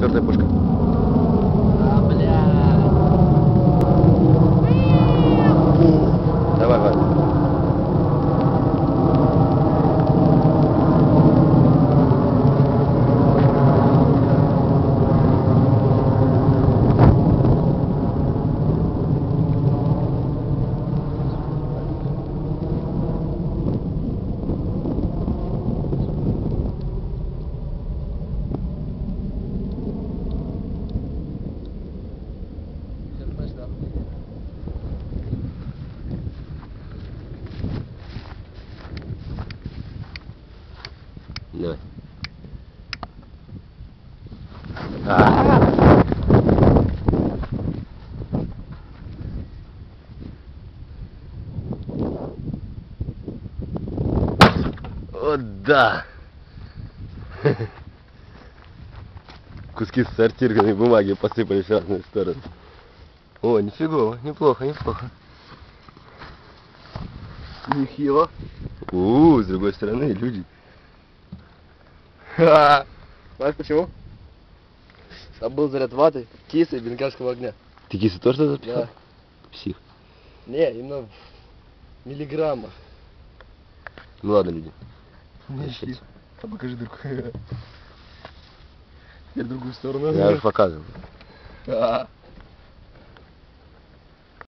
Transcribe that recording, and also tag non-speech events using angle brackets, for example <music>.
Четвертая пушка. А, бля. Давай, Ваня. Давай. А. О, да! <laughs> Куски сортированной бумаги посыпались в разные стороны. О, нифигово, неплохо, неплохо. Нехило. У, с другой стороны люди. Ха. Знаешь почему? Там был заряд ваты, кисы и бенгальского огня. Ты кисы тоже записал? Да. Псих. Не, именно в миллиграммах. Ну ладно, люди. Не. А покажи другую. Теперь другую сторону. Я уже показывал. А.